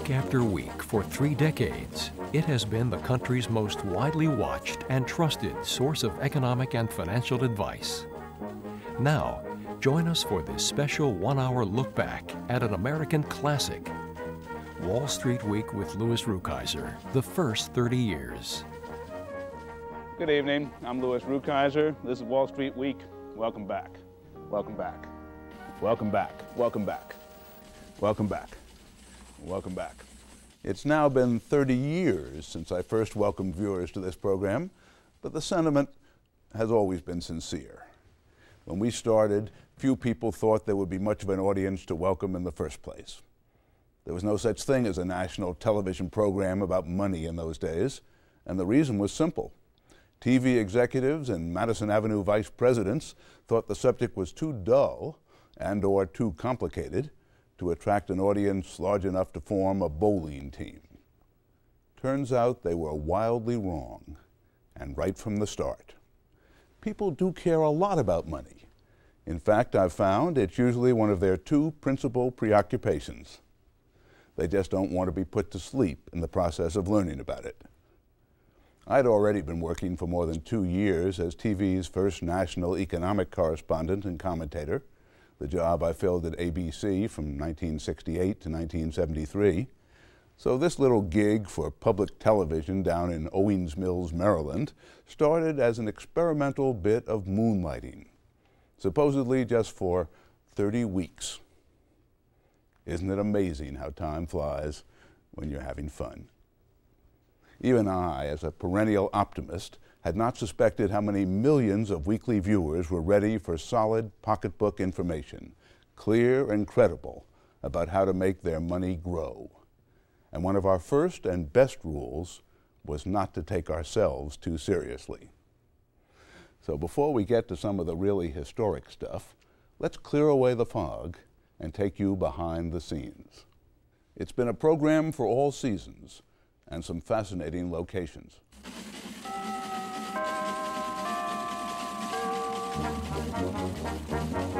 Week after week for three decades, it has been the country's most widely watched and trusted source of economic and financial advice. Now, join us for this special one hour look back at an American classic Wall Street Week with Louis Rukeyser, the first 30 years. Good evening. I'm Louis Rukeyser. This is Wall Street Week. Welcome back. Welcome back. Welcome back. Welcome back. Welcome back. Welcome back. It's now been 30 years since I first welcomed viewers to this program, but the sentiment has always been sincere. When we started, few people thought there would be much of an audience to welcome in the first place. There was no such thing as a national television program about money in those days, and the reason was simple. TV executives and Madison Avenue vice presidents thought the subject was too dull and or too complicated to attract an audience large enough to form a bowling team. Turns out they were wildly wrong, and right from the start. People do care a lot about money. In fact, I've found it's usually one of their two principal preoccupations. They just don't want to be put to sleep in the process of learning about it. I'd already been working for more than two years as TV's first national economic correspondent and commentator, the job I filled at ABC from 1968 to 1973. So this little gig for public television down in Owings Mills, Maryland, started as an experimental bit of moonlighting, supposedly just for 30 weeks. Isn't it amazing how time flies when you're having fun? Even I, as a perennial optimist, had not suspected how many millions of weekly viewers were ready for solid pocketbook information, clear and credible, about how to make their money grow. And one of our first and best rules was not to take ourselves too seriously. So before we get to some of the really historic stuff, let's clear away the fog and take you behind the scenes. It's been a program for all seasons and some fascinating locations. Howdy.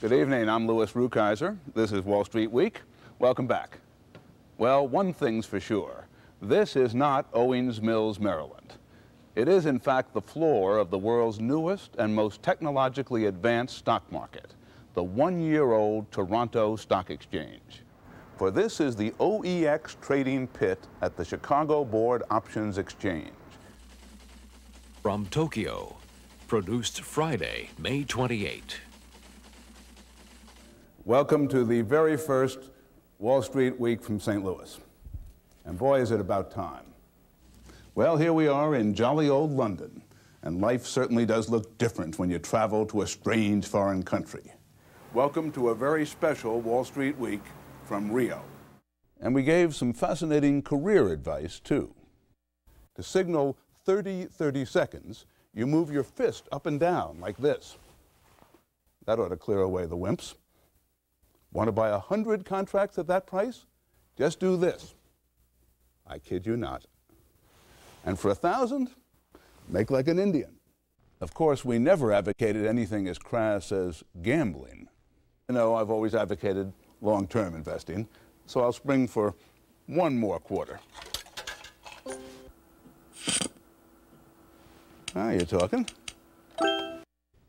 Good evening. I'm Louis Rukeyser. This is Wall Street Week. Welcome back. Well, one thing's for sure. This is not Owings Mills, Maryland. It is, in fact, the floor of the world's newest and most technologically advanced stock market, the one-year-old Toronto Stock Exchange. For this is the OEX trading pit at the Chicago Board Options Exchange. From Tokyo, produced Friday, May 28. Welcome to the very first Wall Street Week from St. Louis. And boy, is it about time. Well, here we are in jolly old London, and life certainly does look different when you travel to a strange foreign country. Welcome to a very special Wall Street Week from Rio. And we gave some fascinating career advice, too. To signal 30 30 seconds, you move your fist up and down like this. That ought to clear away the wimps. Want to buy a hundred contracts at that price? Just do this. I kid you not. And for a thousand, make like an Indian. Of course, we never advocated anything as crass as gambling. You know, I've always advocated long-term investing, so I'll spring for one more quarter. Ah, you're talking.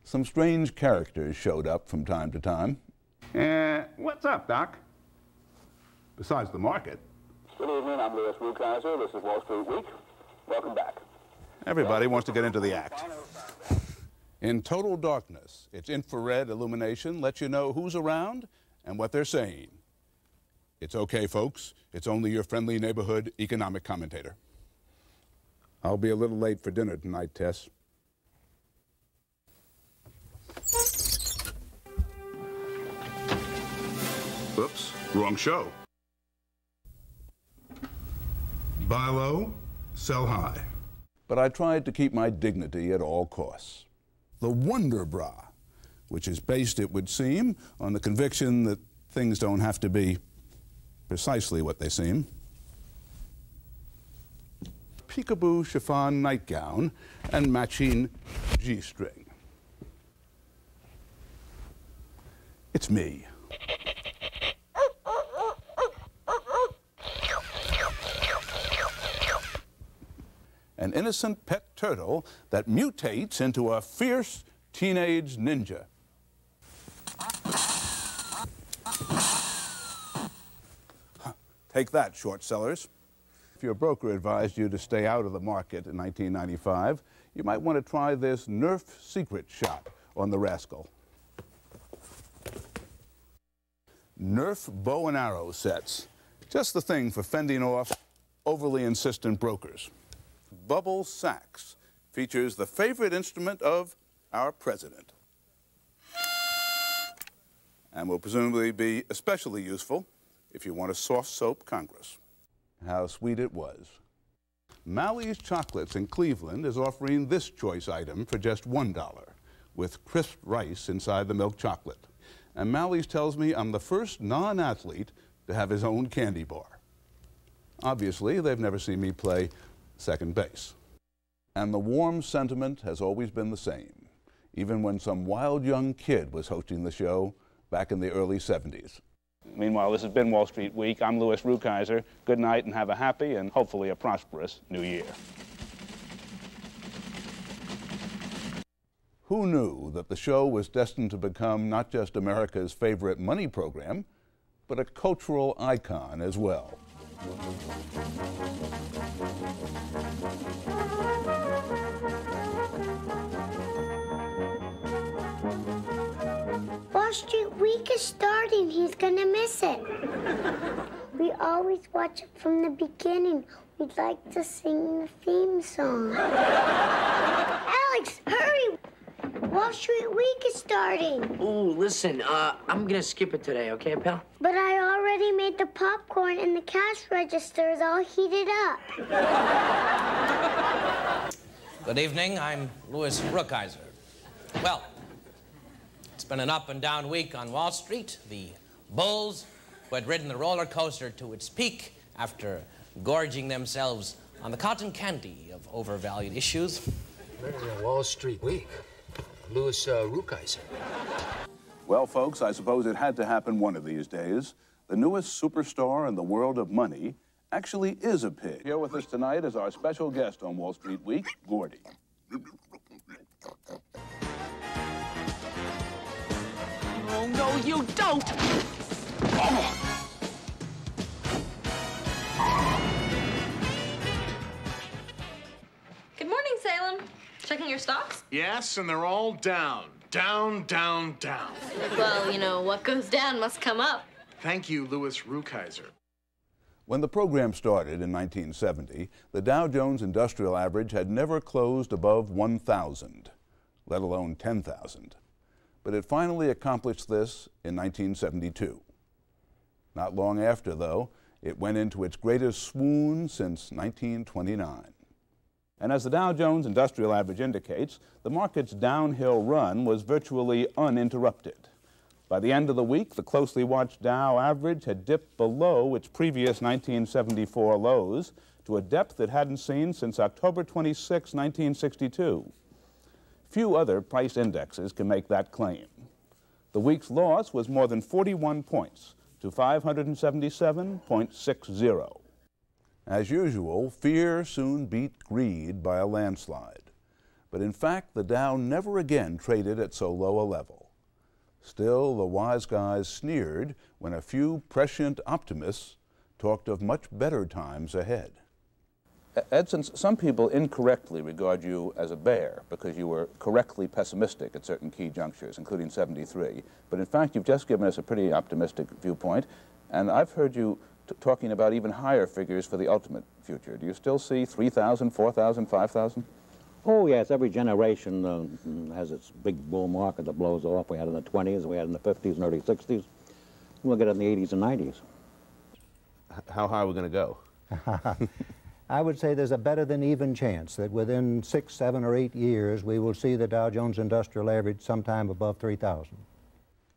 Some strange characters showed up from time to time. Uh, what's up, Doc? Besides the market. Good evening, I'm Louis Rukeyser. This is Wall Street Week. Welcome back. Everybody wants to get into the act. In total darkness, its infrared illumination lets you know who's around and what they're saying. It's okay, folks. It's only your friendly neighborhood economic commentator. I'll be a little late for dinner tonight, Tess. Oops, wrong show. Buy low, sell high. But I tried to keep my dignity at all costs. The Wonder Bra, which is based, it would seem, on the conviction that things don't have to be precisely what they seem. Peekaboo chiffon nightgown and matching G string. It's me. An innocent pet turtle that mutates into a fierce teenage ninja. Take that, short sellers. If your broker advised you to stay out of the market in 1995, you might want to try this Nerf secret shot on the rascal. Nerf bow and arrow sets. Just the thing for fending off overly insistent brokers. Bubble Sax features the favorite instrument of our president. And will presumably be especially useful if you want a soft soap Congress. How sweet it was. Malley's Chocolates in Cleveland is offering this choice item for just $1 with crisp rice inside the milk chocolate. And Malley's tells me I'm the first non athlete to have his own candy bar. Obviously, they've never seen me play second base. And the warm sentiment has always been the same, even when some wild young kid was hosting the show back in the early 70s. Meanwhile, this has been Wall Street Week. I'm Louis Rukeyser. Good night and have a happy and hopefully a prosperous new year. Who knew that the show was destined to become not just America's favorite money program, but a cultural icon as well? Wall Street Week is starting. He's gonna miss it. we always watch it from the beginning. We'd like to sing the theme song. Alex, hurry! Wall Street Week is starting. Ooh, listen, uh, I'm gonna skip it today, okay, pal? But I already made the popcorn and the cash register is all heated up. Good evening, I'm Louis Rukeyser. Well, it's been an up and down week on Wall Street. The bulls, who had ridden the roller coaster to its peak after gorging themselves on the cotton candy of overvalued issues. Wall Street Week. Louis uh, Rukeyser. Well, folks, I suppose it had to happen one of these days. The newest superstar in the world of money actually is a pig. Here with us tonight is our special guest on Wall Street Week, Gordy. Oh, no, you don't! Good morning, Salem. Checking your stocks? Yes, and they're all down. Down, down, down. Well, you know, what goes down must come up. Thank you, Louis Rukeyser. When the program started in 1970, the Dow Jones Industrial Average had never closed above 1,000, let alone 10,000. But it finally accomplished this in 1972. Not long after, though, it went into its greatest swoon since 1929. And as the Dow Jones Industrial Average indicates, the market's downhill run was virtually uninterrupted. By the end of the week, the closely watched Dow average had dipped below its previous 1974 lows to a depth it hadn't seen since October 26, 1962. Few other price indexes can make that claim. The week's loss was more than 41 points to 577.60. As usual, fear soon beat greed by a landslide. But in fact, the Dow never again traded at so low a level. Still, the wise guys sneered when a few prescient optimists talked of much better times ahead. Edson, some people incorrectly regard you as a bear because you were correctly pessimistic at certain key junctures, including 73. But in fact, you've just given us a pretty optimistic viewpoint, and I've heard you talking about even higher figures for the ultimate future. Do you still see 3,000, 4,000, 5,000? Oh, yes, every generation uh, has its big bull market that blows off. We had it in the 20s, we had it in the 50s and early 60s. We'll get it in the 80s and 90s. How high are we going to go? I would say there's a better than even chance that within six, seven, or eight years we will see the Dow Jones Industrial Average sometime above 3,000.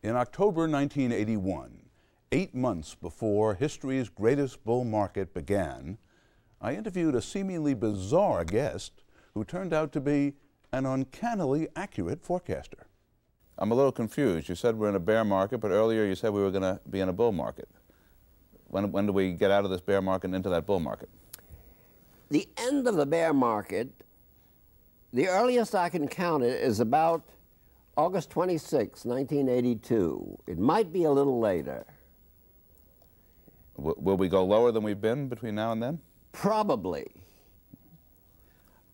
In October 1981, eight months before history's greatest bull market began, I interviewed a seemingly bizarre guest who turned out to be an uncannily accurate forecaster. I'm a little confused. You said we're in a bear market, but earlier you said we were going to be in a bull market. When, when do we get out of this bear market and into that bull market? The end of the bear market, the earliest I can count it is about August 26, 1982. It might be a little later. W will we go lower than we've been between now and then? Probably.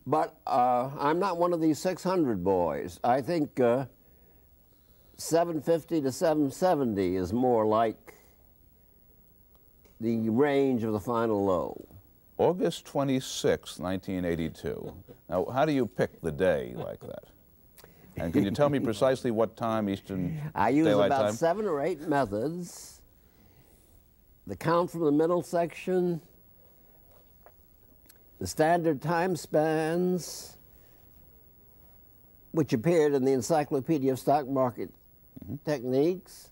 But uh, I'm not one of these 600 boys. I think uh, 750 to 770 is more like the range of the final low. August 26, 1982. Now, how do you pick the day like that? And can you tell me precisely what time Eastern I use Daylight about Time? seven or eight methods. The count from the middle section, the standard time spans, which appeared in the Encyclopedia of Stock Market Techniques.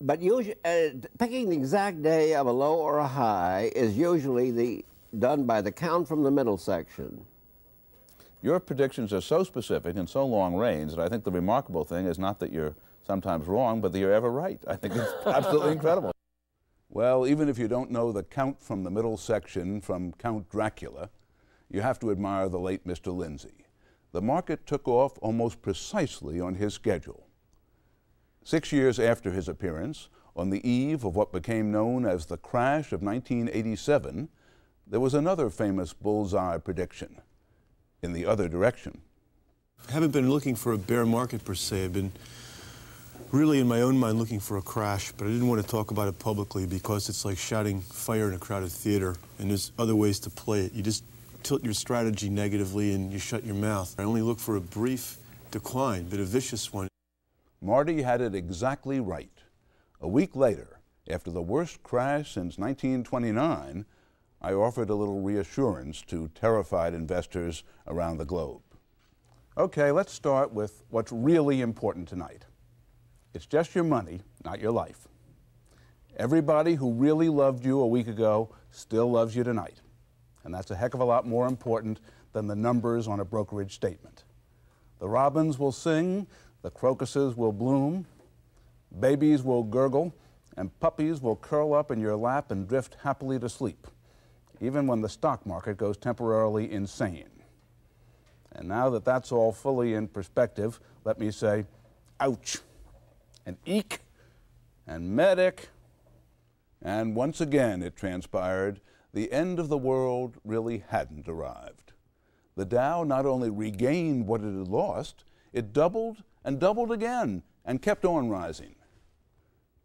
But usually, uh, picking the exact day of a low or a high is usually the, done by the count from the middle section. Your predictions are so specific and so long range that I think the remarkable thing is not that you're sometimes wrong, but that you're ever right. I think it's absolutely incredible. Well, even if you don't know the count from the middle section from Count Dracula, you have to admire the late Mr. Lindsay. The market took off almost precisely on his schedule. Six years after his appearance, on the eve of what became known as the crash of 1987, there was another famous bullseye prediction in the other direction. I haven't been looking for a bear market per se. I've been really in my own mind looking for a crash, but I didn't want to talk about it publicly because it's like shouting fire in a crowded theater, and there's other ways to play it. You just tilt your strategy negatively and you shut your mouth. I only look for a brief decline, but a vicious one. Marty had it exactly right. A week later, after the worst crash since 1929, I offered a little reassurance to terrified investors around the globe. Okay, let's start with what's really important tonight. It's just your money, not your life. Everybody who really loved you a week ago still loves you tonight. And that's a heck of a lot more important than the numbers on a brokerage statement. The robins will sing, the crocuses will bloom, babies will gurgle, and puppies will curl up in your lap and drift happily to sleep, even when the stock market goes temporarily insane. And now that that's all fully in perspective, let me say, ouch, and eek, and medic. And once again, it transpired, the end of the world really hadn't arrived. The Dow not only regained what it had lost, it doubled and doubled again and kept on rising.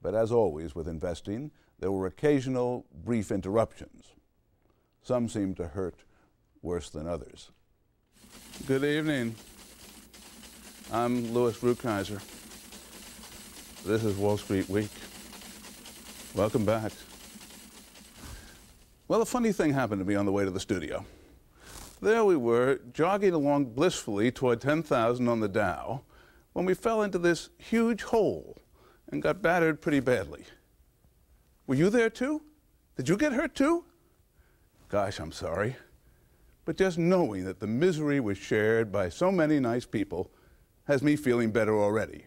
But as always with investing, there were occasional brief interruptions. Some seemed to hurt worse than others. Good evening. I'm Louis Rukeyser. This is Wall Street Week. Welcome back. Well, a funny thing happened to me on the way to the studio. There we were, jogging along blissfully toward 10,000 on the Dow, when we fell into this huge hole and got battered pretty badly. Were you there too? Did you get hurt too? Gosh, I'm sorry. But just knowing that the misery was shared by so many nice people has me feeling better already.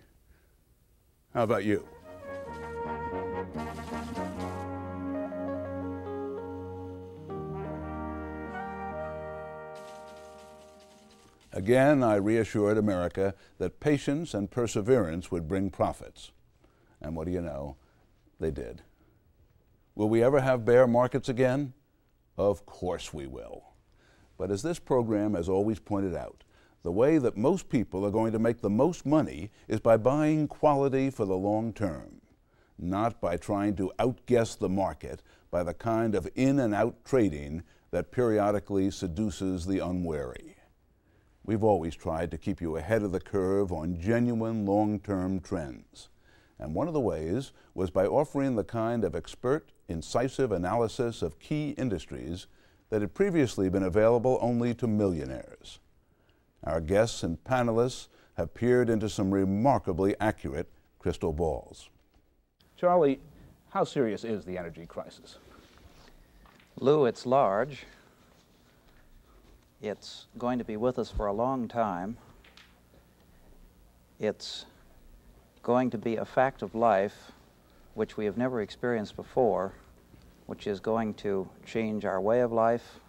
How about you? Again, I reassured America that patience and perseverance would bring profits. And what do you know? They did. Will we ever have bear markets again? Of course we will. But as this program has always pointed out, the way that most people are going to make the most money is by buying quality for the long term. not by trying to outguess the market by the kind of in and out trading that periodically seduces the unwary. We've always tried to keep you ahead of the curve on genuine long term trends. And one of the ways was by offering the kind of expert, incisive analysis of key industries that had previously been available only to millionaires. Our guests and panelists have peered into some remarkably accurate crystal balls. Charlie, how serious is the energy crisis? Lou, it's large. It's going to be with us for a long time. It's going to be a fact of life which we have never experienced before, which is going to change our way of life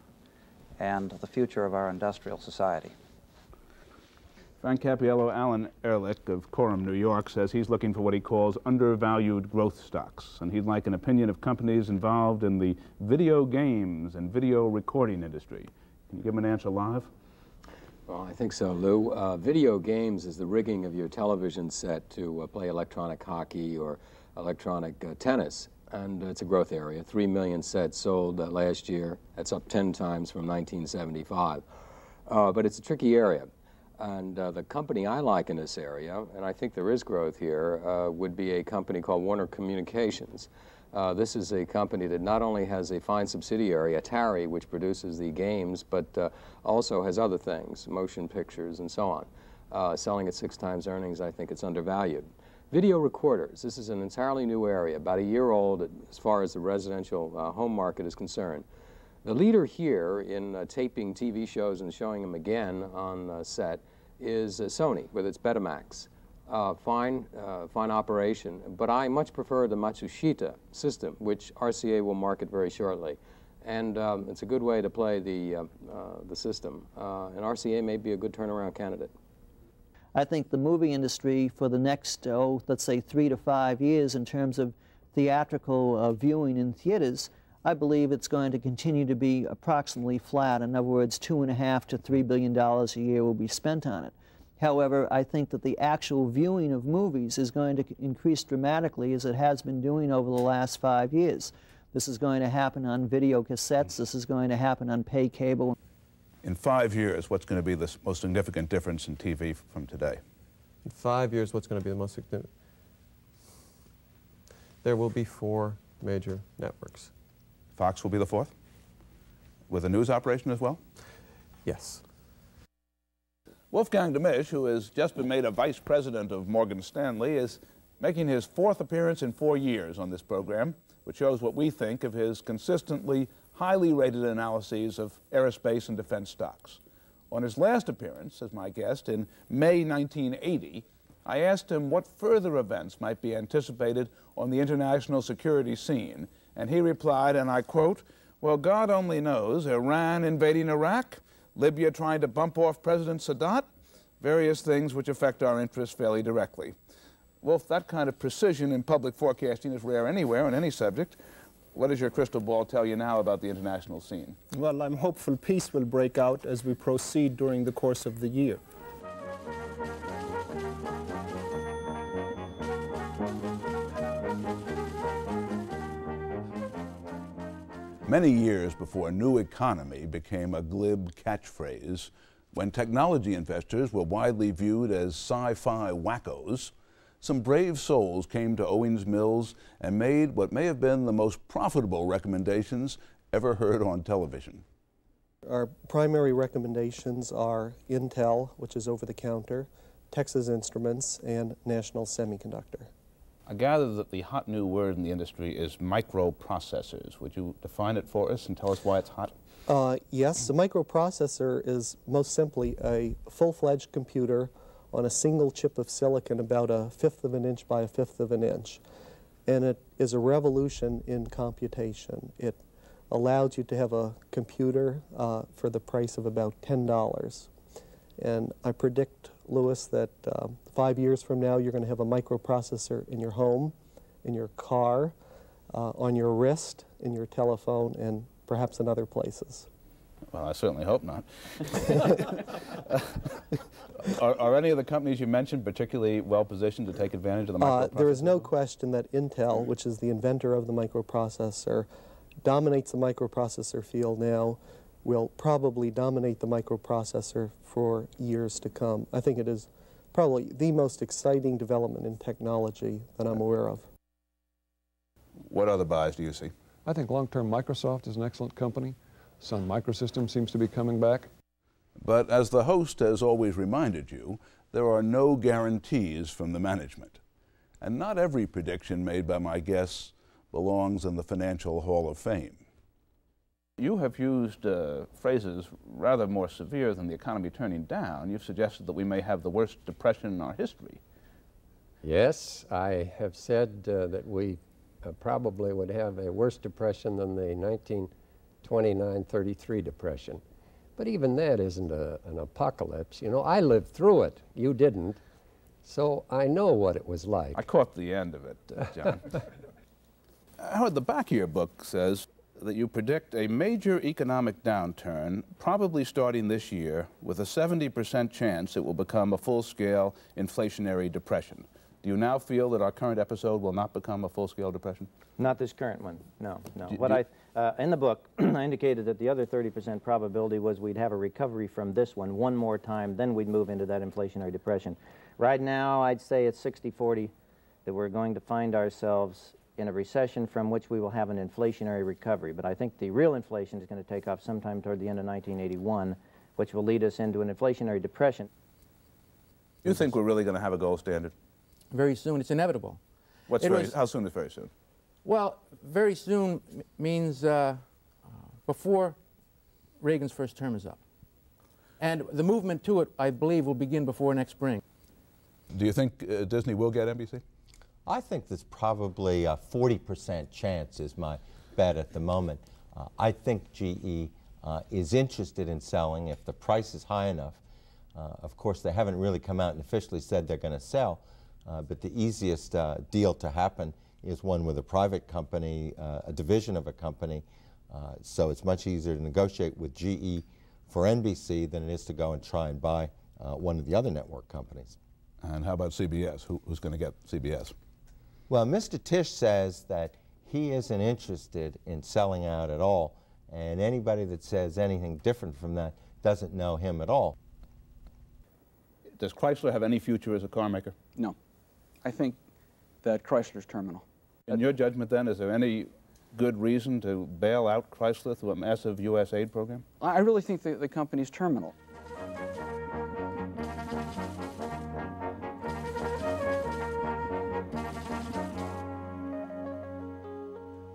and the future of our industrial society. Frank Cappiello, Alan Ehrlich of Coram, New York, says he's looking for what he calls undervalued growth stocks, and he'd like an opinion of companies involved in the video games and video recording industry. Can you give him an answer live? Well, I think so, Lou. Uh, video games is the rigging of your television set to uh, play electronic hockey or electronic uh, tennis, and it's a growth area. Three million sets sold uh, last year. That's up 10 times from 1975. Uh, but it's a tricky area. And uh, the company I like in this area, and I think there is growth here, uh, would be a company called Warner Communications. Uh, this is a company that not only has a fine subsidiary, Atari, which produces the games, but uh, also has other things, motion pictures and so on. Uh, selling at six times earnings, I think it's undervalued. Video recorders, this is an entirely new area, about a year old as far as the residential uh, home market is concerned. The leader here in uh, taping TV shows and showing them again on uh, set is uh, Sony with its Betamax. Uh, fine, uh, fine operation, but I much prefer the Matsushita system, which RCA will market very shortly. And um, it's a good way to play the, uh, uh, the system. Uh, and RCA may be a good turnaround candidate. I think the movie industry for the next, oh, let's say three to five years in terms of theatrical viewing in theaters I believe it's going to continue to be approximately flat. In other words, two and a half to three billion dollars a year will be spent on it. However, I think that the actual viewing of movies is going to increase dramatically as it has been doing over the last five years. This is going to happen on video cassettes. This is going to happen on pay cable. In five years, what's going to be the most significant difference in TV from today? In five years, what's going to be the most significant? There will be four major networks. Fox will be the fourth? With a news operation as well? Yes. Wolfgang Demisch, who has just been made a vice president of Morgan Stanley, is making his fourth appearance in four years on this program, which shows what we think of his consistently highly rated analyses of aerospace and defense stocks. On his last appearance as my guest in May 1980, I asked him what further events might be anticipated on the international security scene and he replied, and I quote, Well, God only knows Iran invading Iraq, Libya trying to bump off President Sadat, various things which affect our interests fairly directly. Wolf, that kind of precision in public forecasting is rare anywhere on any subject. What does your crystal ball tell you now about the international scene? Well, I'm hopeful peace will break out as we proceed during the course of the year. Many years before new economy became a glib catchphrase, when technology investors were widely viewed as sci fi wackos, some brave souls came to Owings Mills and made what may have been the most profitable recommendations ever heard on television. Our primary recommendations are Intel, which is over the counter, Texas Instruments, and National Semiconductor. I gather that the hot new word in the industry is microprocessors. Would you define it for us and tell us why it's hot? Uh, yes, a microprocessor is most simply a full-fledged computer on a single chip of silicon about a fifth of an inch by a fifth of an inch. And it is a revolution in computation. It allows you to have a computer uh, for the price of about $10. And I predict, Louis, that uh, five years from now you're going to have a microprocessor in your home, in your car, uh, on your wrist, in your telephone, and perhaps in other places. Well, I certainly hope not. Are, are, any of the companies you mentioned particularly well positioned to take advantage of the uh, microprocessor? there is no question that Intel, which is the inventor of the microprocessor, dominates the microprocessor field now, will probably dominate the microprocessor for years to come. I think it is probably the most exciting development in technology that I'm aware of. What other buys do you see? I think long-term Microsoft is an excellent company. Sun Microsystems seems to be coming back. But as the host has always reminded you, there are no guarantees from the management. And not every prediction made by my guests belongs in the Financial Hall of Fame. You have used uh, phrases rather more severe than the economy turning down. You've suggested that we may have the worst depression in our history. Yes, I have said uh, that we uh, probably would have a worse depression than the 1929-33 depression. But even that isn't a, an apocalypse. You know, I lived through it. You didn't. So I know what it was like. I caught the end of it, uh, John. Howard, the back of your book says that you predict a major economic downturn, probably starting this year, with a 70% chance it will become a full-scale inflationary depression. Do you now feel that our current episode will not become a full-scale depression? Not this current one. No, no. Do, what do I uh, in the book, I indicated that the other 30% probability was we'd have a recovery from this one one more time, then we'd move into that inflationary depression. Right now, I'd say it's 60-40 that we're going to find ourselves in a recession from which we will have an inflationary recovery. But I think the real inflation is going to take off sometime toward the end of 1981, which will lead us into an inflationary depression. You think we're really going to have a gold standard? very soon. It's inevitable. What's it very, was, how soon is very soon? Well, very soon means uh, before Reagan's first term is up. And the movement to it, I believe, will begin before next spring. Do you think uh, Disney will get NBC? I think there's probably a 40% chance is my bet at the moment. Uh, I think GE uh, is interested in selling if the price is high enough. Uh, of course, they haven't really come out and officially said they're going to sell, uh, but the easiest uh, deal to happen is one with a private company, uh, a division of a company. So it's much easier to negotiate with GE for NBC than it is to go and try and buy one of the other network companies. And how about CBS? Who, who's going to get CBS? Well, Mr. Tisch says that he isn't interested in selling out at all, and anybody that says anything different from that doesn't know him at all. Does Chrysler have any future as a car maker? No. I think that Chrysler's terminal. In your judgment, then, is there any good reason to bail out Chrysler through a massive U.S. aid program? I really think the, the company's terminal.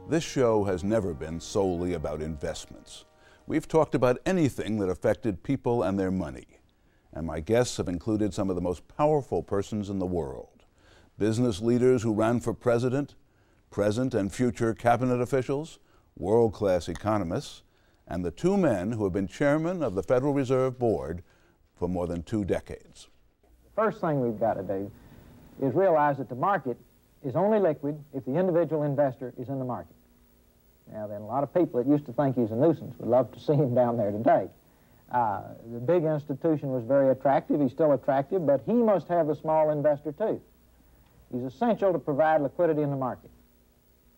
This show has never been solely about investments. We've talked about anything that affected people and their money. And my guests have included some of the most powerful persons in the world business leaders who ran for president, present and future cabinet officials, world class economists, and the two men who have been chairman of the Federal Reserve Board for more than two decades. First thing we've got to do is realize that the market is only liquid if the individual investor is in the market. Now then, a lot of people that used to think he's a nuisance would love to see him down there today. Uh, the big institution was very attractive. He's still attractive, but he must have the small investor too. He's essential to provide liquidity in the market.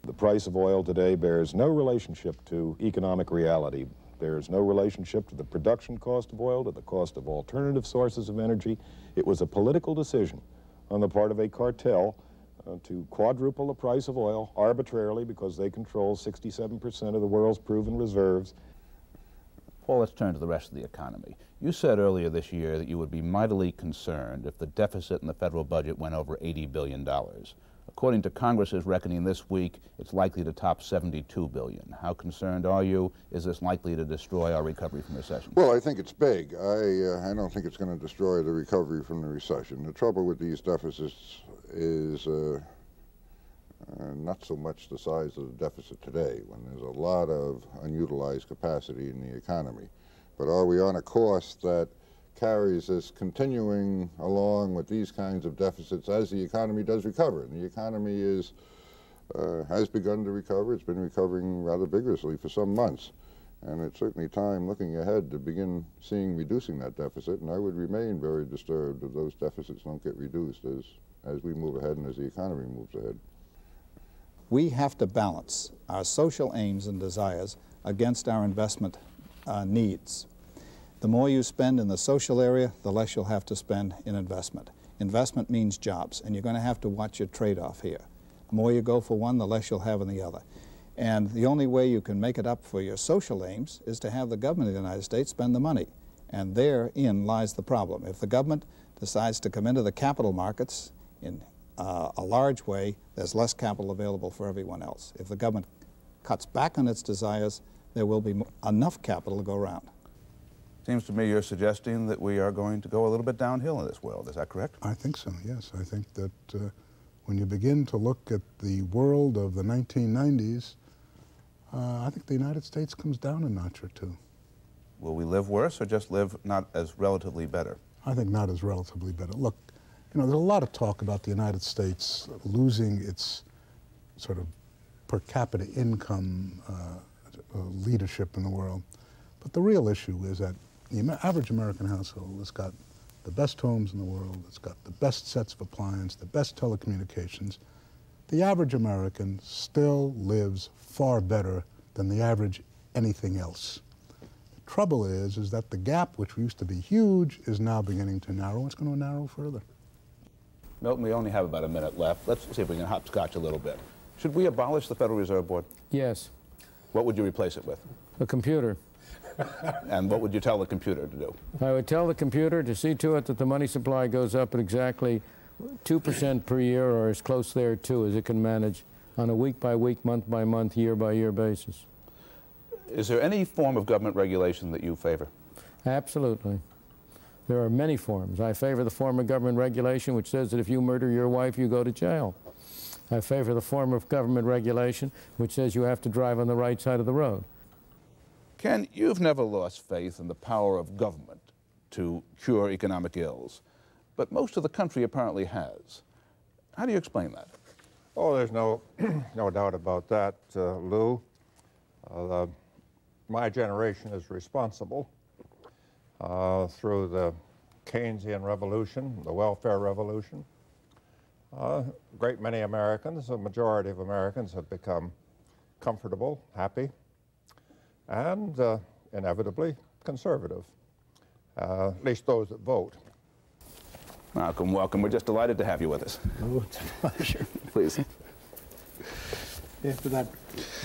The price of oil today bears no relationship to economic reality. There's no relationship to the production cost of oil, to the cost of alternative sources of energy. It was a political decision on the part of a cartel to quadruple the price of oil arbitrarily because they control 67% of the world's proven reserves. Paul, let's turn to the rest of the economy. You said earlier this year that you would be mightily concerned if the deficit in the federal budget went over $80 billion. According to Congress's reckoning this week, it's likely to top 72 billion. How concerned are you? Is this likely to destroy our recovery from recession? Well, I think it's big. I, uh, I don't think it's going to destroy the recovery from the recession. The trouble with these deficits is uh, uh, not so much the size of the deficit today, when there's a lot of unutilized capacity in the economy. But are we on a course that carries us continuing along with these kinds of deficits as the economy does recover? And the economy is, uh, has begun to recover. It's been recovering rather vigorously for some months. And it's certainly time looking ahead to begin seeing reducing that deficit, and I would remain very disturbed if those deficits don't get reduced as, as we move ahead and as the economy moves ahead. We have to balance our social aims and desires against our investment uh, needs. The more you spend in the social area, the less you'll have to spend in investment. Investment means jobs, and you're going to have to watch your trade-off here. The more you go for one, the less you'll have in the other. And the only way you can make it up for your social aims is to have the government of the United States spend the money. And therein lies the problem. If the government decides to come into the capital markets in uh, a large way, there's less capital available for everyone else. If the government cuts back on its desires, there will be enough capital to go around. Seems to me you're suggesting that we are going to go a little bit downhill in this world. Is that correct? I think so, yes. I think that uh, when you begin to look at the world of the 1990s, uh, I think the United States comes down a notch or two. Will we live worse or just live not as relatively better? I think not as relatively better. Look, you know, there's a lot of talk about the United States losing its sort of per capita income uh, uh, leadership in the world. But the real issue is that the average American household has got the best homes in the world, it's got the best sets of appliances, the best telecommunications. The average American still lives far better than the average anything else. The trouble is, is that the gap, which used to be huge, is now beginning to narrow. It's going to narrow further. Milton, we only have about a minute left. Let's see if we can hopscotch a little bit. Should we abolish the Federal Reserve Board? Yes. What would you replace it with? A computer. and what would you tell the computer to do? I would tell the computer to see to it that the money supply goes up at exactly 2% per year or as close there to as it can manage on a week by week, month by month, year by year basis. Is there any form of government regulation that you favor? Absolutely. There are many forms. I favor the form of government regulation which says that if you murder your wife, you go to jail. I favor the form of government regulation which says you have to drive on the right side of the road. Ken, you've never lost faith in the power of government to cure economic ills, but most of the country apparently has. How do you explain that? Oh, there's no, no doubt about that, uh, Lou. Uh, the, my generation is responsible uh, through the Keynesian revolution, the welfare revolution. Uh, a great many Americans, a majority of Americans have become comfortable, happy, and uh, inevitably conservative, uh, at least those that vote. Malcolm, welcome. We're just delighted to have you with us. Oh, it's a pleasure. Please. After that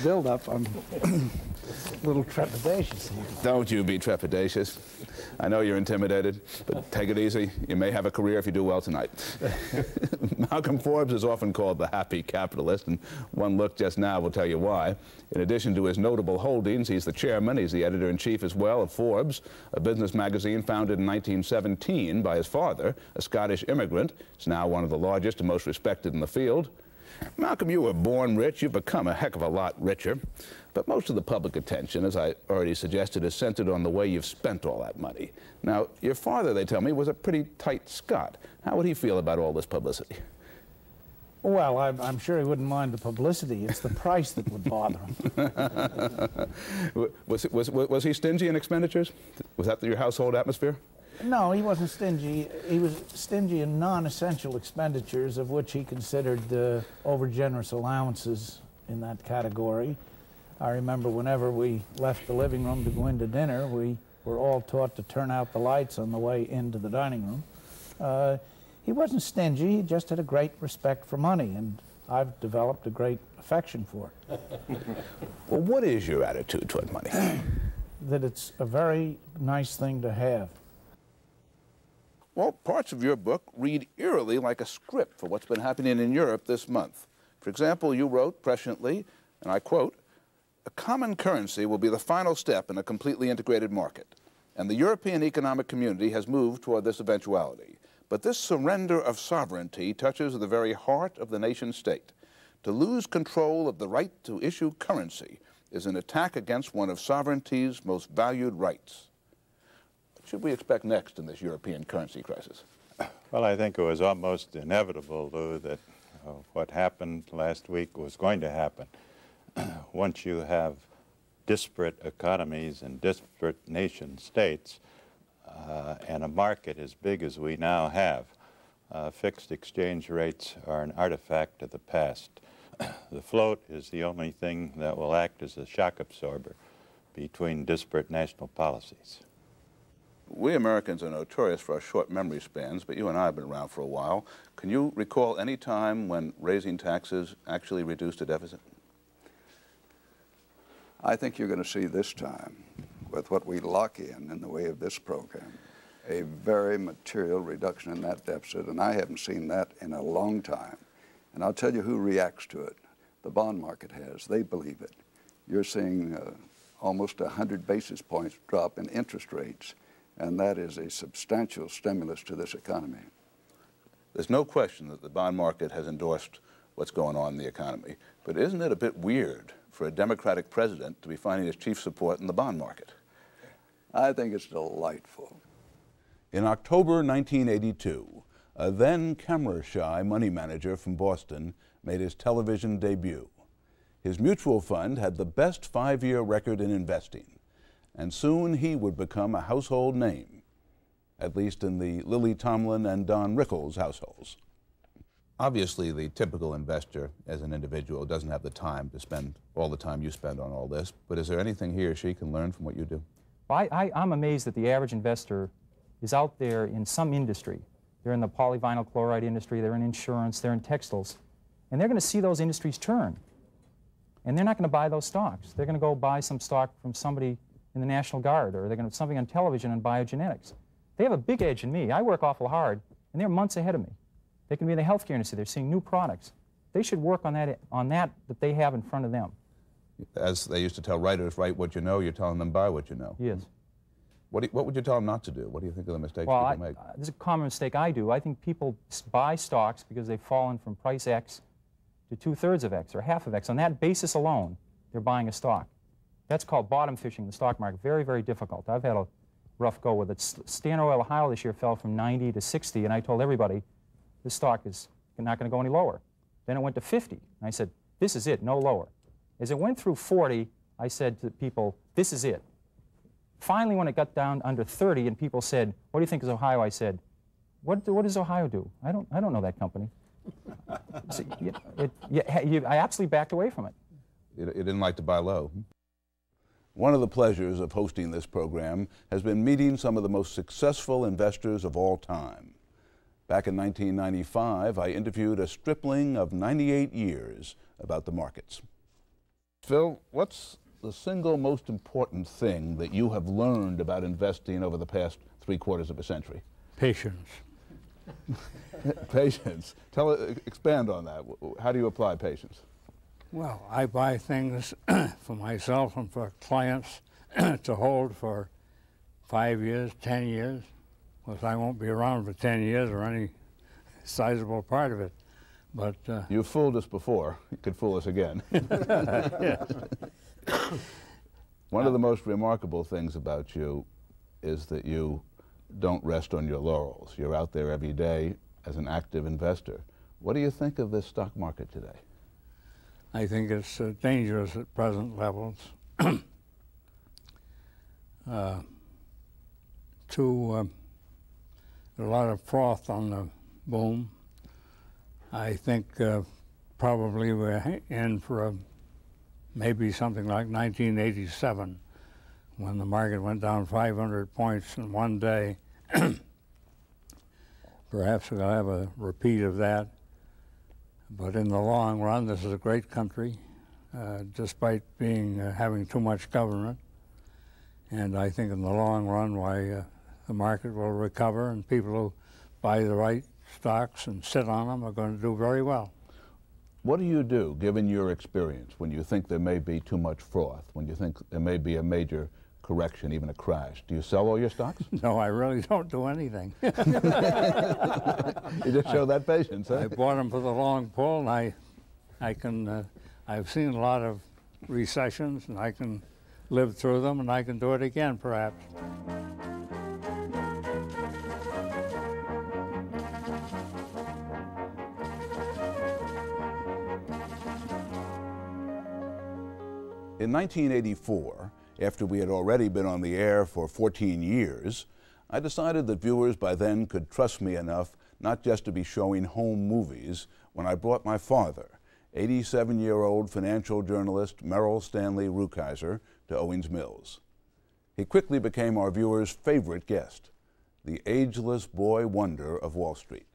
build-up, I'm a little trepidatious. Don't you be trepidatious. I know you're intimidated, but take it easy. You may have a career if you do well tonight. Malcolm Forbes is often called the happy capitalist, and one look just now will tell you why. In addition to his notable holdings, he's the chairman, he's the editor-in-chief as well of Forbes, a business magazine founded in 1917 by his father, a Scottish immigrant. It's now one of the largest and most respected in the field. Malcolm, you were born rich. You've become a heck of a lot richer. But most of the public attention, as I already suggested, is centered on the way you've spent all that money. Now, your father, they tell me, was a pretty tight Scot. How would he feel about all this publicity? Well, I'm, I'm, sure he wouldn't mind the publicity. It's the price that would bother him. was, was, was he stingy in expenditures? Was that your household atmosphere? No, he wasn't stingy. He was stingy in non-essential expenditures, of which he considered uh, over-generous allowances in that category. I remember whenever we left the living room to go into dinner, we were all taught to turn out the lights on the way into the dining room. Uh, he wasn't stingy, he just had a great respect for money, and I've developed a great affection for it. well, what is your attitude toward money? that it's a very nice thing to have. Well, parts of your book read eerily like a script for what's been happening in Europe this month. For example, you wrote presciently, and I quote, a common currency will be the final step in a completely integrated market, and the European economic community has moved toward this eventuality. But this surrender of sovereignty touches the very heart of the nation state. To lose control of the right to issue currency is an attack against one of sovereignty's most valued rights. Should we expect next in this European currency crisis? Well, I think it was almost inevitable, Lou, that uh, what happened last week was going to happen. Once you have disparate economies and disparate nation states uh, and a market as big as we now have, uh, fixed exchange rates are an artifact of the past. the float is the only thing that will act as a shock absorber between disparate national policies. We Americans are notorious for our short memory spans, but you and I have been around for a while. Can you recall any time when raising taxes actually reduced a deficit? I think you're going to see this time, with what we lock in in the way of this program, a very material reduction in that deficit, and I haven't seen that in a long time. And I'll tell you who reacts to it. The bond market has. They believe it. You're seeing uh, almost 100 basis points drop in interest rates, and that is a substantial stimulus to this economy. There's no question that the bond market has endorsed what's going on in the economy, but isn't it a bit weird for a Democratic president to be finding his chief support in the bond market? I think it's delightful. In October 1982, a then camera shy money manager from Boston made his television debut. His mutual fund had the best five year record in investing, and soon he would become a household name, at least in the Lily Tomlin and Don Rickles households. Obviously, the typical investor as an individual doesn't have the time to spend all the time you spend on all this, but is there anything he or she can learn from what you do? I, I, I'm amazed that the average investor is out there in some industry. They're in the polyvinyl chloride industry, they're in insurance, they're in textiles, and they're going to see those industries turn. And they're not going to buy those stocks. They're going to go buy some stock from somebody in the National Guard, or they're going to have something on television on biogenetics. They have a big edge in me. I work awful hard, and they're months ahead of me. They can be in the healthcare industry. They're seeing new products. They should work on that, on that that they have in front of them. As they used to tell writers, write what you know, you're telling them buy what you know. Yes. What, do you, what would you tell them not to do? What do you think of the mistakes well, people I, make? Uh, this is a common mistake I do. I think people buy stocks because they've fallen from price X to two-thirds of X or half of X. On that basis alone, they're buying a stock. That's called bottom fishing in the stock market. Very, very difficult. I've had a rough go with it. Standard Oil Ohio this year fell from 90 to 60, and I told everybody, this stock is not going to go any lower. Then it went to 50, and I said, this is it, no lower. As it went through 40, I said to people, this is it. Finally, when it got down under 30 and people said, what do you think is Sohio? I said, what, what does Sohio do? I don't, I don't know that company. See, it, it, you, I absolutely backed away from it. You, you didn't like to buy low. One of the pleasures of hosting this program has been meeting some of the most successful investors of all time. Back in 1995, I interviewed a stripling of 98 years about the markets. Phil, what's the single most important thing that you have learned about investing over the past three quarters of a century? Patience. patience. Tell, expand on that. How do you apply patience? Well, I buy things for myself and for clients to hold for five years, ten years, because I won't be around for ten years or any sizable part of it. But uh, you fooled us before. You could fool us again. One of the most remarkable things about you is that you don't rest on your laurels. You're out there every day as an active investor. What do you think of this stock market today? I think it's uh, dangerous at present levels. uh, too, uh, a lot of froth on the boom. I think uh, probably we're in for a, maybe something like 1987 when the market went down 500 points in one day. Perhaps we'll have a repeat of that. But in the long run, this is a great country, uh, despite being uh, having too much government. And I think in the long run, why uh, the market will recover, and people who buy the right stocks and sit on them are going to do very well. What do you do, given your experience, when you think there may be too much froth, when you think there may be a major correction, even a crash. Do you sell all your stocks? no, I really don't do anything. you just show I, that patience, huh? I bought them for the long pull, and I, I can, uh, I've seen a lot of recessions, and I can live through them, and I can do it again, perhaps. In 1984, after we had already been on the air for 14 years, I decided that viewers by then could trust me enough not just to be showing home movies when I brought my father, 87 year old financial journalist Merryle Stanley Rukeyser, to Owings Mills. He quickly became our viewers' favorite guest, the ageless boy wonder of Wall Street.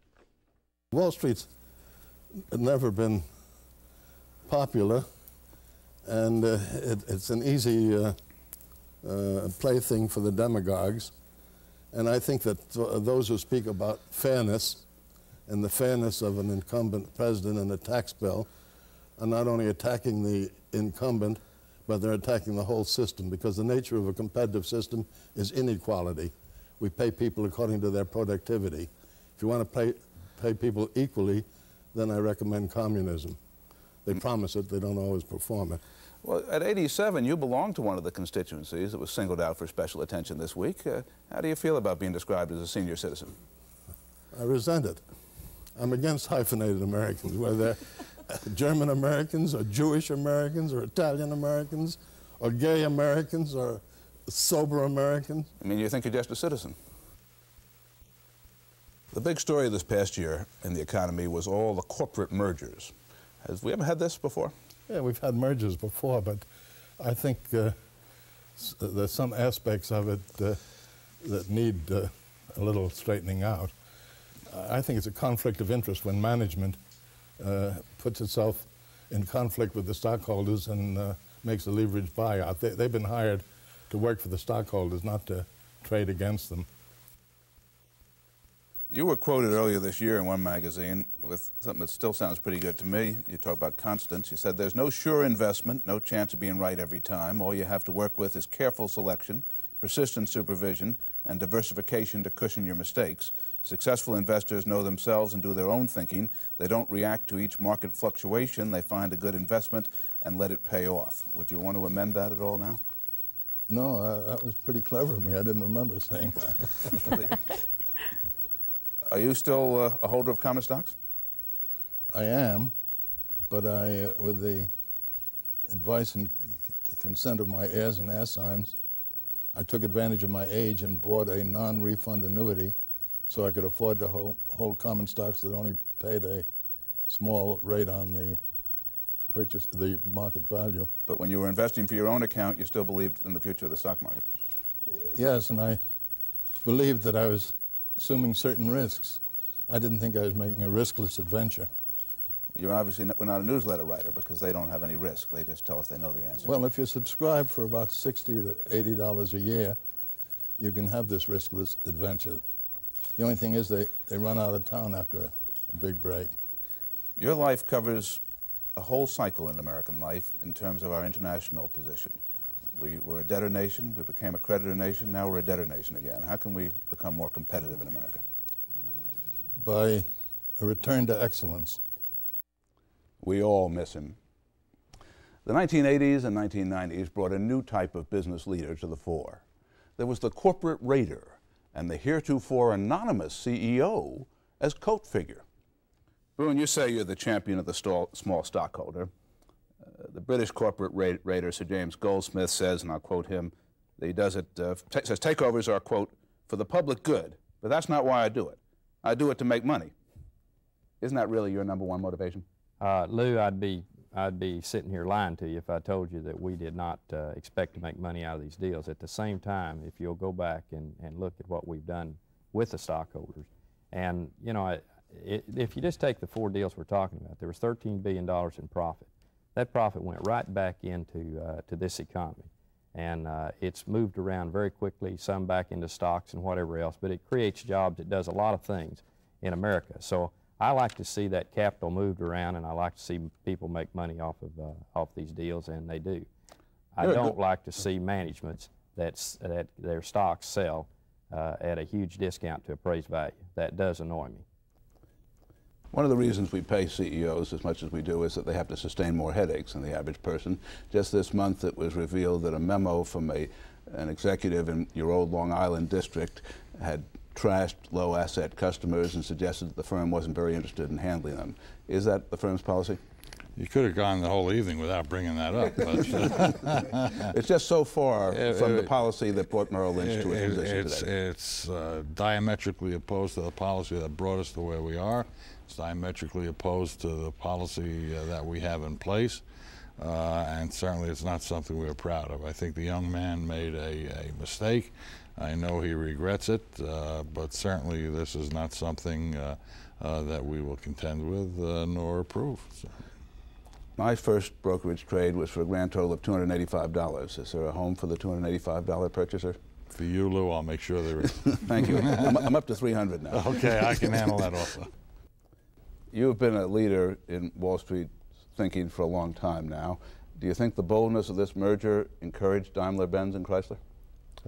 Wall Street's never been popular, and uh, it, it's an easy uh, uh, plaything for the demagogues. And I think that th those who speak about fairness and the fairness of an incumbent president and a tax bill are not only attacking the incumbent, but they're attacking the whole system because the nature of a competitive system is inequality. We pay people according to their productivity. If you want to pay, pay people equally, then I recommend communism. They promise it, they don't always perform it. Well, at 87, you belong to one of the constituencies that was singled out for special attention this week. Uh, how do you feel about being described as a senior citizen? I resent it. I'm against hyphenated Americans, whether they're German Americans or Jewish Americans or Italian Americans or gay Americans or sober Americans. I mean, you think you're just a citizen. The big story this past year in the economy was all the corporate mergers. Have we ever had this before? Yeah, we've had mergers before, but I think uh, there's some aspects of it uh, that need uh, a little straightening out. I think it's a conflict of interest when management uh, puts itself in conflict with the stockholders and uh, makes a leveraged buyout. They, they've been hired to work for the stockholders, not to trade against them. You were quoted earlier this year in one magazine with something that still sounds pretty good to me. You talk about constants. You said there's no sure investment, no chance of being right every time. All you have to work with is careful selection, persistent supervision, and diversification to cushion your mistakes. Successful investors know themselves and do their own thinking. They don't react to each market fluctuation. They find a good investment and let it pay off. Would you want to amend that at all now? No, uh, that was pretty clever of me. I didn't remember saying that. Are you still uh, a holder of common stocks? I am, but I, uh, with the advice and consent of my heirs and assigns, I took advantage of my age and bought a non-refund annuity so I could afford to hold, hold common stocks that only paid a small rate on the purchase, the market value. But when you were investing for your own account, you still believed in the future of the stock market? Yes, and I believed that I was assuming certain risks. I didn't think I was making a riskless adventure. You're obviously not, we're not a newsletter writer because they don't have any risk. They just tell us they know the answer. Well, if you subscribe for about 60 to 80 dollars a year, you can have this riskless adventure. The only thing is they, they run out of town after a big break. Your life covers a whole cycle in American life in terms of our international position. We were a debtor nation, we became a creditor nation, now we're a debtor nation again. How can we become more competitive in America? By a return to excellence. We all miss him. The 1980s and 1990s brought a new type of business leader to the fore. There was the corporate raider and the heretofore anonymous CEO as coat figure. Boone, you say you're the champion of the small stockholder. The British corporate ra raider, Sir James Goldsmith, says, and I'll quote him, he does it, uh, says takeovers are, quote, for the public good, but that's not why I do it. I do it to make money. Isn't that really your number one motivation? Uh, Lou, I'd be I'd be sitting here lying to you if I told you that we did not uh, expect to make money out of these deals. At the same time, if you'll go back and, and look at what we've done with the stockholders, and you know, it, if you just take the four deals we're talking about, there was $13 billion in profit. That profit went right back into uh, to this economy, and uh, it's moved around very quickly. Some back into stocks and whatever else, but it creates jobs. It does a lot of things in America. So I like to see that capital moved around, and I like to see people make money off of uh, off these deals, and they do. I don't like to see managements that's, that their stocks sell uh, at a huge discount to appraised value. That does annoy me. One of the reasons we pay CEOs as much as we do is that they have to sustain more headaches than the average person. Just this month, it was revealed that a memo from a, an executive in your old Long Island district had trashed low asset customers and suggested that the firm wasn't very interested in handling them. Is that the firm's policy? You could have gone the whole evening without bringing that up. But, it's just so far It- from the policy that brought Merrill Lynch to its position it's, today. It's uh, diametrically opposed to the policy that brought us to where we are. It's diametrically opposed to the policy uh, that we have in place. Uh, and certainly it's not something we're proud of. I think the young man made a, a mistake. I know he regrets it, uh, but certainly this is not something uh, uh, that we will contend with uh, nor approve. So. My first brokerage trade was for a grand total of $285. Is there a home for the $285 purchaser? For you, Lou, I'll make sure there is. Thank you. I'm, I'm up to 300 now. Okay, I can handle that also. You've been a leader in Wall Street thinking for a long time now. Do you think the boldness of this merger encouraged Daimler Benz and Chrysler?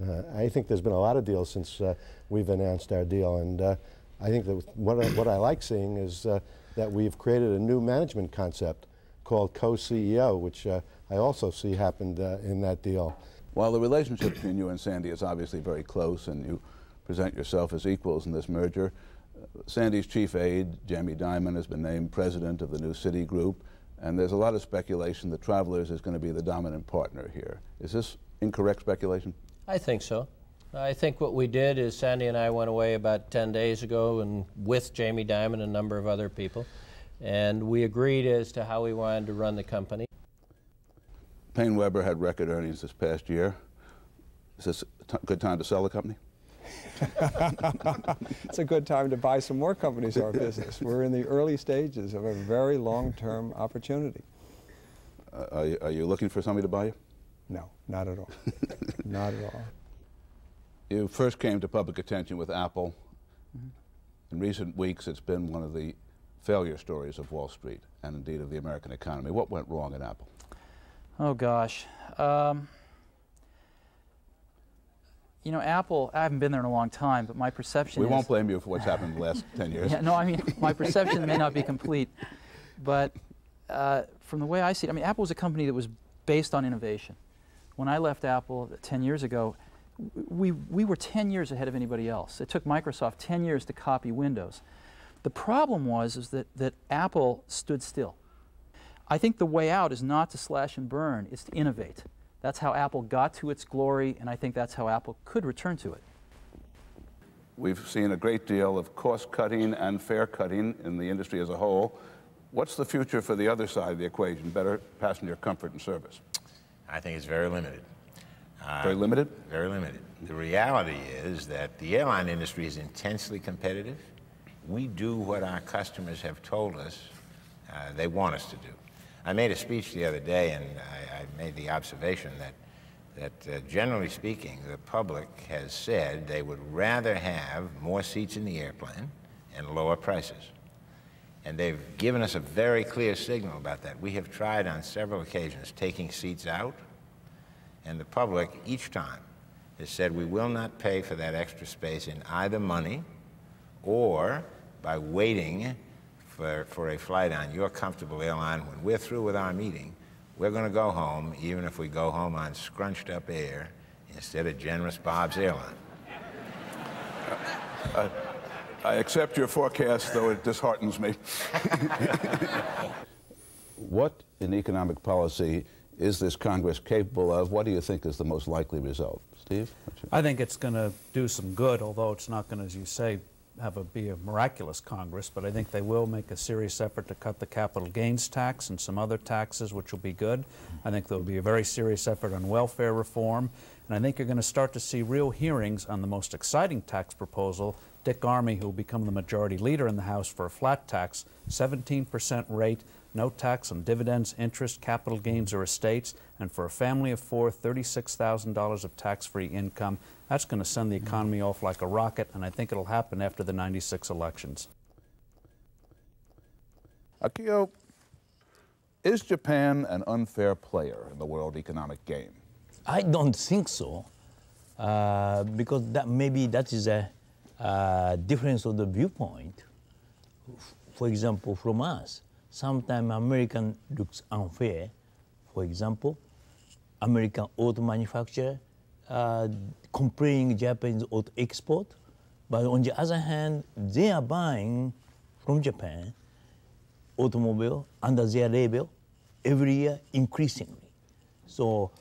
Uh, I think there's been a lot of deals since uh, we've announced our deal, and uh, I think that what I, what I like seeing is uh, that we've created a new management concept called co-CEO, which uh, I also see happened uh, in that deal. While the relationship between you and Sandy is obviously very close and you present yourself as equals in this merger, Sandy's chief aide, Jamie Dimon, has been named president of the new Citigroup, and there's a lot of speculation that Travelers is going to be the dominant partner here. Is this incorrect speculation? I think so. I think what we did is Sandy and I went away about 10 days ago and with Jamie Dimon and a number of other people, and we agreed as to how we wanted to run the company. PaineWebber had record earnings this past year. Is this a t- good time to sell the company? it's a good time to buy some more companies in our business. We're in the early stages of a very long-term opportunity. Uh, are, you, are you looking for somebody to buy you? No, not at all. not at all. You first came to public attention with Apple. In recent weeks, it's been one of the failure stories of Wall Street and indeed of the American economy. What went wrong at Apple? Oh gosh. Um, you know, Apple, I haven't been there in a long time, but my perception We is. won't blame you for what's happened in the last 10 years. Yeah, no, I mean, my perception may not be complete, but uh, from the way I see it, I mean, Apple was a company that was based on innovation. When I left Apple 10 years ago, we, we were 10 years ahead of anybody else. It took Microsoft 10 years to copy Windows. The problem was is that, that Apple stood still. I think the way out is not to slash and burn, it's to innovate. That's how Apple got to its glory, and I think that's how Apple could return to it. We've seen a great deal of cost cutting and fare cutting in the industry as a whole. What's the future for the other side of the equation, better passenger comfort and service? I think it's very limited. Uh, Very limited? Very limited. The reality is that the airline industry is intensely competitive. We do what our customers have told us uh, they want us to do. I made a speech the other day, and I, I made the observation that, that uh, generally speaking, the public has said they would rather have more seats in the airplane and lower prices. And they've given us a very clear signal about that. We have tried on several occasions taking seats out, and the public each time has said we will not pay for that extra space in either money or by waiting for, for a flight on your comfortable airline. When we're through with our meeting, we're going to go home, even if we go home on scrunched up air instead of generous Bob's airline. Uh, I accept your forecast, though it disheartens me. what in economic policy is this Congress capable of? What do you think is the most likely result? Steve? I think it's going to do some good, although it's not going to, as you say, have a, be a miraculous Congress, but I think they will make a serious effort to cut the capital gains tax and some other taxes, which will be good. I think there will be a very serious effort on welfare reform, and I think you're going to start to see real hearings on the most exciting tax proposal, Dick Armey, who will become the majority leader in the House for a flat tax, 17% rate, no tax on dividends, interest, capital gains, or estates, and for a family of four, $36,000 of tax-free income. That's going to send the economy off like a rocket, and I think it'll happen after the 96 elections. Akio, is Japan an unfair player in the world economic game? I don't think so, uh, because that maybe that is a uh, difference of the viewpoint. For example, from us, sometimes American looks unfair. For example, American auto manufacturer uh, complaining Japanese auto export, but on the other hand, they are buying from Japan automobile under their label every year increasingly. So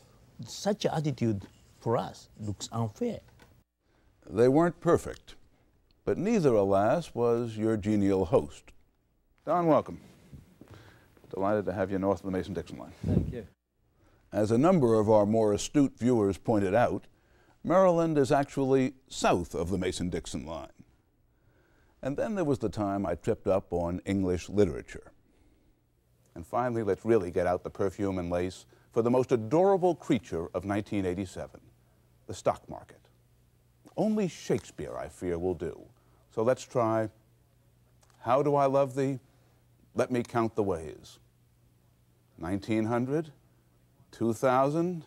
such attitude for us looks unfair. They weren't perfect, but neither, alas, was your genial host. Don, welcome. Delighted to have you north of the Mason-Dixon line. Thank you. As a number of our more astute viewers pointed out, Maryland is actually south of the Mason-Dixon line. And then there was the time I tripped up on English literature. And finally, let's really get out the perfume and lace for the most adorable creature of 1987, the stock market. Only Shakespeare, I fear, will do. So let's try How Do I Love Thee? Let Me Count the Ways. 1900, 2000,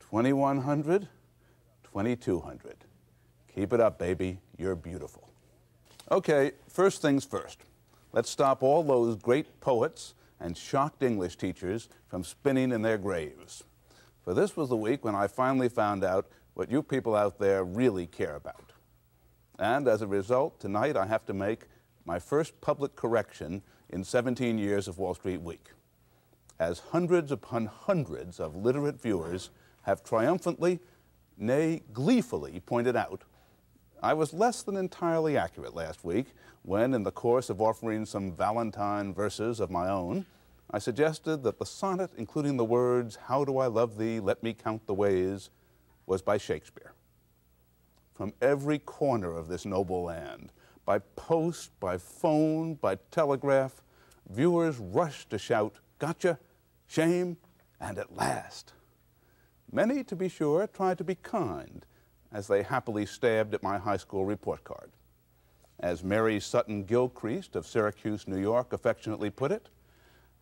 2100, 2200. Keep it up, baby. You're beautiful. Okay, first things first. Let's stop all those great poets and shocked English teachers from spinning in their graves. For this was the week when I finally found out what you people out there really care about. And as a result, tonight I have to make my first public correction in 17 years of Wall Street Week. As hundreds upon hundreds of literate viewers have triumphantly, nay, gleefully pointed out, I was less than entirely accurate last week when, in the course of offering some Valentine verses of my own, I suggested that the sonnet, including the words, How do I love thee, let me count the ways, was by Shakespeare. From every corner of this noble land, by post, by phone, by telegraph, viewers rushed to shout, Gotcha, shame, and at last. Many, to be sure, tried to be kind as they happily stabbed at my high school report card. As Mary Sutton Gilchrist of Syracuse, New York, affectionately put it,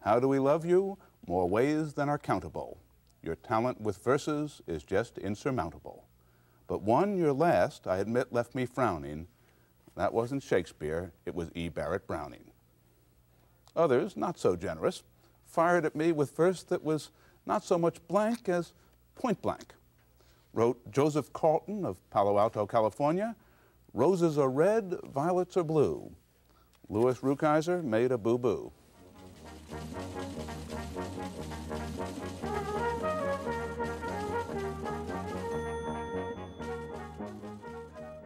how do we love you? More ways than are countable. Your talent with verses is just insurmountable. But one, your last, I admit, left me frowning. That wasn't Shakespeare, it was E. Barrett Browning. Others, not so generous, fired at me with verse that was not so much blank as point blank. Wrote Joseph Carlton of Palo Alto, California, Roses are red, violets are blue. Louis Rukeyser made a boo-boo.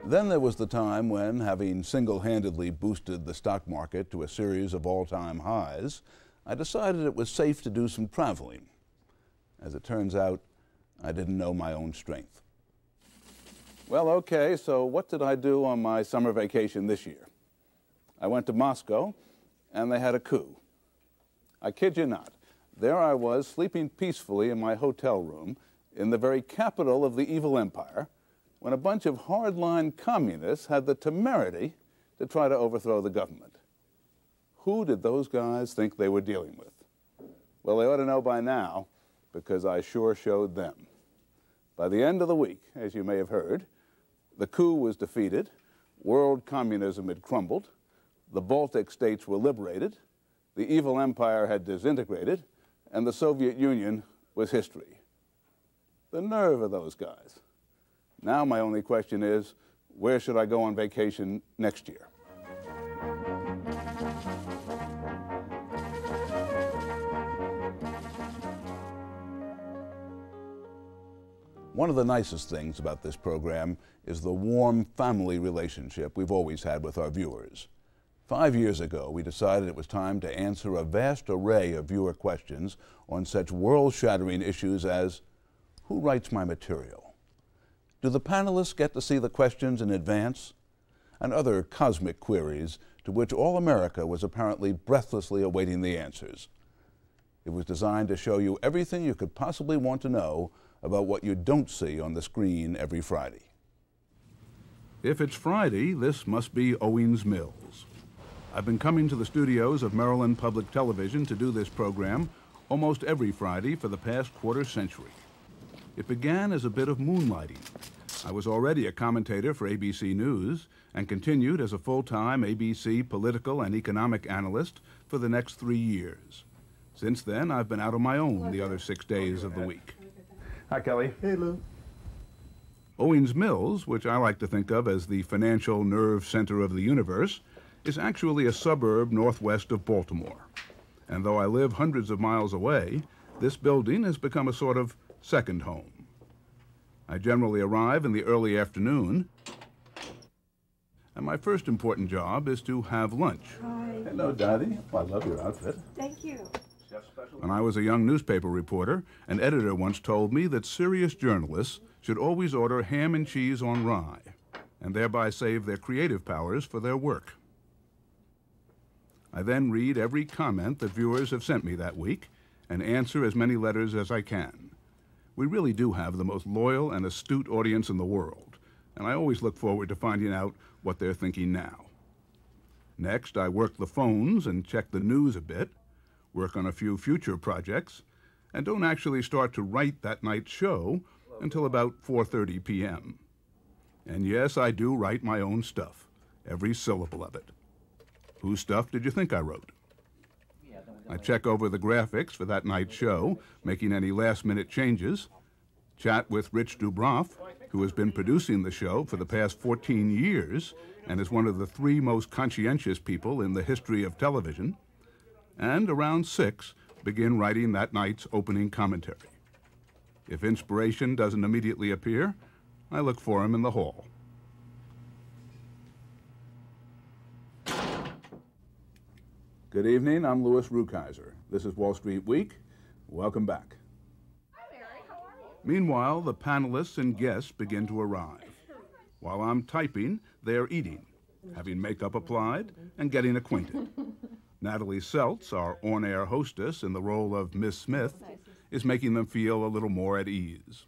Then there was the time when, having single handedly boosted the stock market to a series of all time highs, I decided it was safe to do some traveling. As it turns out, I didn't know my own strength. Well, okay, so what did I do on my summer vacation this year? I went to Moscow, and they had a coup. I kid you not. There I was, sleeping peacefully in my hotel room in the very capital of the evil empire, when a bunch of hardline communists had the temerity to try to overthrow the government. Who did those guys think they were dealing with? Well, they ought to know by now, because I sure showed them. By the end of the week, as you may have heard, the coup was defeated, world communism had crumbled, the Baltic states were liberated, the evil empire had disintegrated, and the Soviet Union was history. The nerve of those guys. Now, my only question is where should I go on vacation next year? One of the nicest things about this program is the warm family relationship we've always had with our viewers. Five years ago, we decided it was time to answer a vast array of viewer questions on such world shattering issues as Who writes my material? Do the panelists get to see the questions in advance? And other cosmic queries to which all America was apparently breathlessly awaiting the answers. It was designed to show you everything you could possibly want to know about what you don't see on the screen every Friday. If it's Friday, this must be Owings Mills. I've been coming to the studios of Maryland Public Television to do this program almost every Friday for the past quarter century. It began as a bit of moonlighting. I was already a commentator for ABC News and continued as a full-time ABC political and economic analyst for the next three years. Since then, I've been out on my own the other six days of the week. Hi, Kelly. Hey, Lou. Owings Mills, which I like to think of as the financial nerve center of the universe, is actually a suburb northwest of Baltimore. And though I live hundreds of miles away, this building has become a sort of second home. I generally arrive in the early afternoon, and my first important job is to have lunch. Hi. Hello, Daddy. I love your outfit. Thank you. When I was a young newspaper reporter, an editor once told me that serious journalists should always order ham and cheese on rye, and thereby save their creative powers for their work. I then read every comment that viewers have sent me that week and answer as many letters as I can. We really do have the most loyal and astute audience in the world, and I always look forward to finding out what they're thinking now. Next, I work the phones and check the news a bit, work on a few future projects, and don't actually start to write that night's show until about 4:30 p.m. And yes, I do write my own stuff, every syllable of it. Whose stuff did you think I wrote? I check over the graphics for that night's show, making any last-minute changes, chat with Rich Dubroff, who has been producing the show for the past 14 years and is one of the three most conscientious people in the history of television, and around 6, begin writing that night's opening commentary. If inspiration doesn't immediately appear, I look for him in the hall. Good evening, I'm Louis Rukeyser. This is Wall Street Week. Welcome back. Hi, Mary. How are you? Meanwhile, the panelists and guests begin to arrive. While I'm typing, they're eating, having makeup applied, and getting acquainted. Natalie Seltz, our on air hostess in the role of Miss Smith, is making them feel a little more at ease.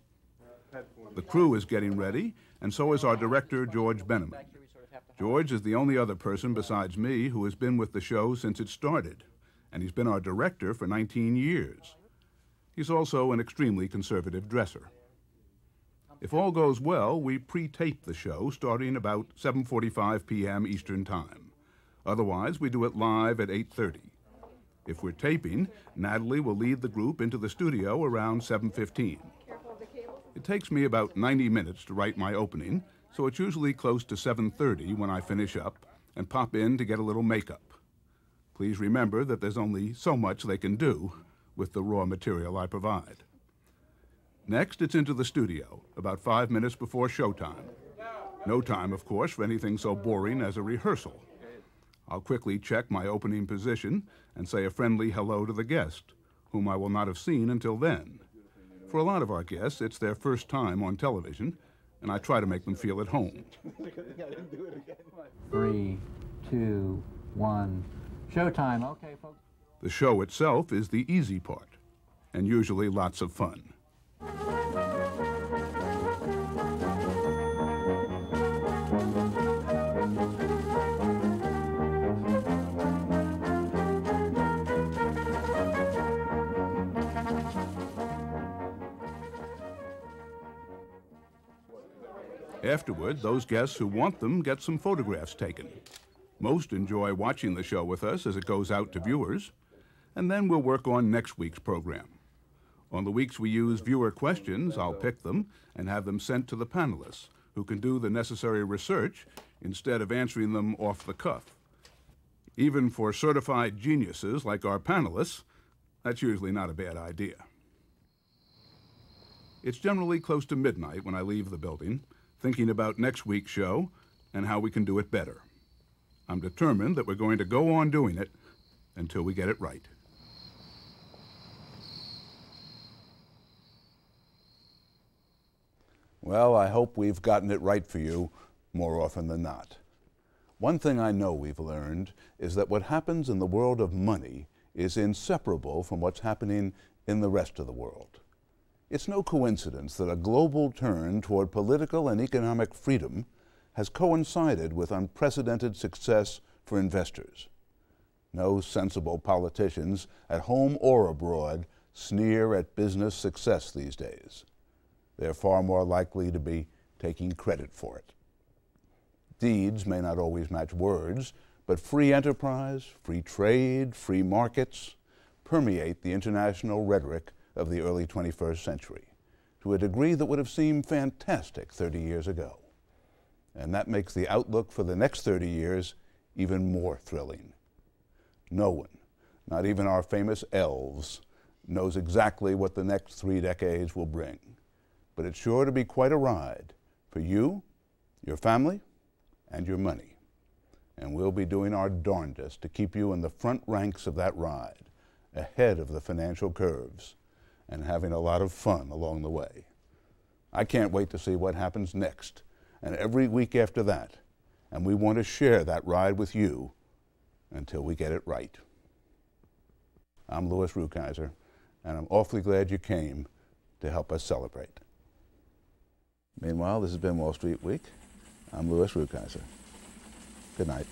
The crew is getting ready, and so is our director, George Benneman. George is the only other person besides me who has been with the show since it started, and he's been our director for 19 years. He's also an extremely conservative dresser. If all goes well, we pre-tape the show starting about 7:45 p.m. Eastern Time. Otherwise, we do it live at 8:30. If we're taping, Natalie will lead the group into the studio around 7:15. It takes me about 90 minutes to write my opening, so it's usually close to 7:30 when I finish up and pop in to get a little makeup. Please remember that there's only so much they can do with the raw material I provide. Next, it's into the studio, about five minutes before showtime. No time, of course, for anything so boring as a rehearsal. I'll quickly check my opening position and say a friendly hello to the guest, whom I will not have seen until then. For a lot of our guests, it's their first time on television, and I try to make them feel at home. Three, two, one. Showtime. Okay, folks. The show itself is the easy part, and usually lots of fun. Afterward, those guests who want them get some photographs taken. Most enjoy watching the show with us as it goes out to viewers, and then we'll work on next week's program. On the weeks we use viewer questions, I'll pick them and have them sent to the panelists, who can do the necessary research instead of answering them off the cuff. Even for certified geniuses like our panelists, that's usually not a bad idea. It's generally close to midnight when I leave the building, thinking about next week's show and how we can do it better. I'm determined that we're going to go on doing it until we get it right. Well, I hope we've gotten it right for you more often than not. One thing I know we've learned is that what happens in the world of money is inseparable from what's happening in the rest of the world. It's no coincidence that a global turn toward political and economic freedom has coincided with unprecedented success for investors. No sensible politicians, at home or abroad, sneer at business success these days. They're far more likely to be taking credit for it. Deeds may not always match words, but free enterprise, free trade, free markets permeate the international rhetoric of the early 21st century to a degree that would have seemed fantastic 30 years ago. And that makes the outlook for the next 30 years even more thrilling. No one, Not even our famous elves knows exactly what the next three decades will bring. But it's sure to be quite a ride for you, your family, and your money. And we'll be doing our darndest to keep you in the front ranks of that ride, ahead of the financial curves, and having a lot of fun along the way. I can't wait to see what happens next, and every week after that. And we want to share that ride with you until we get it right. I'm Louis Rukeyser, and I'm awfully glad you came to help us celebrate. Meanwhile, this has been Wall Street Week. I'm Louis Rukeyser. Good night.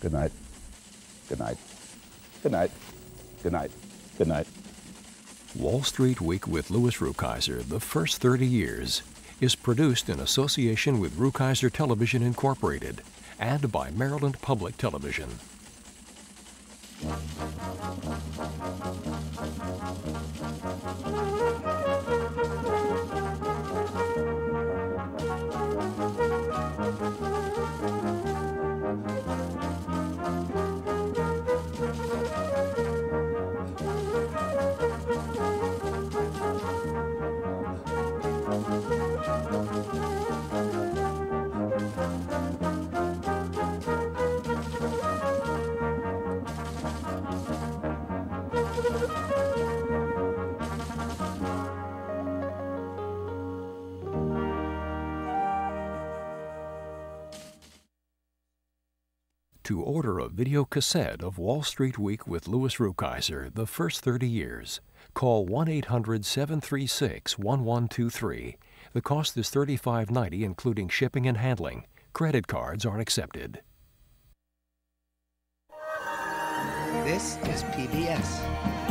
Good night. Good night. Good night. Good night. Good night. Wall Street Week with Louis Rukeyser, the first 30 years, is produced in association with Rukeyser Television Incorporated and by Maryland Public Television. Video cassette of Wall Street Week with Louis Rukeyser, the first 30 years, call 1 800 736 1123. The cost is $35.90, including shipping and handling. Credit cards are accepted. This is PBS.